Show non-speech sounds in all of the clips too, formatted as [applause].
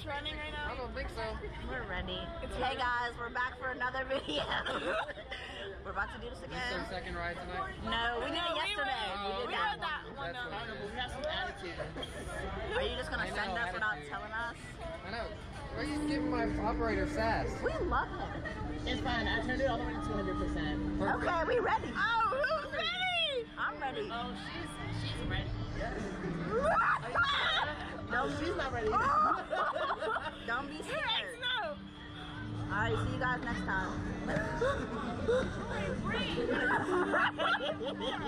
it's running right now? I don't think so. We're ready. hey guys, we're back for another video. [laughs] we're about to do this This is again. second ride tonight. No, we did it yesterday. rode- we We did had that. that one That's down. right. We have some attitude. Are you just gonna I send know, us without attitude. telling us? I know. Why are you giving my operator sass? We love him. It's fine. I turned it all the way to 200%. Perfect. Okay, we ready. Oh, who's ready? I'm ready. Oh, she's she's ready. Don't she's not ready. Oh. Don't be scared. no. Alright, see you guys next time. [laughs]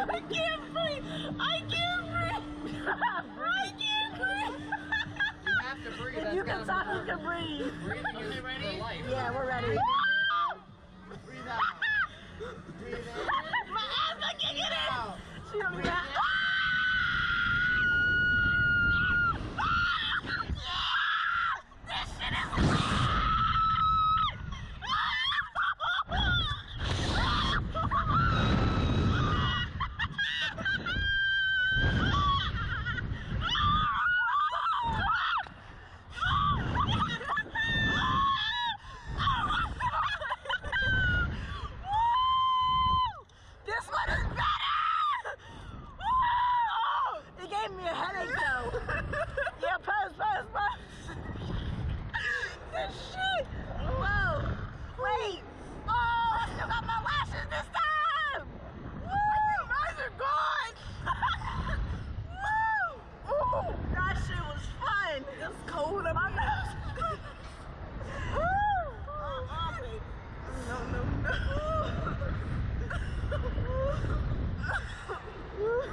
I can't breathe. I can't breathe. I can't breathe. You have to breathe. That's You can gotta talk, you can breathe. Breathing is Okay, ready? Yeah, we're ready.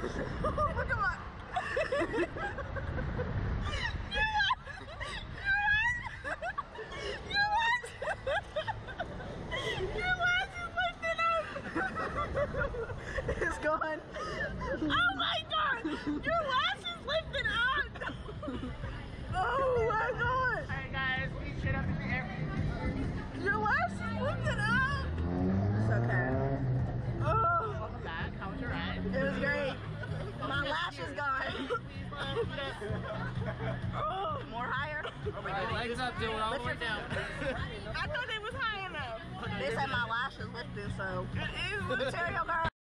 Look at my. It's gone. Oh my god! Your lash is lifted up! Oh my god! Alright, guys, we should have to be every. Your lash is lifted up! It's okay. Oh, Welcome back. How was your ride? it was great. My lash is gone. Oh, more higher? Oh, Alright, legs up, do it all the way down. I thought it was high enough. They said my lash is lifted, so. It is Material girl.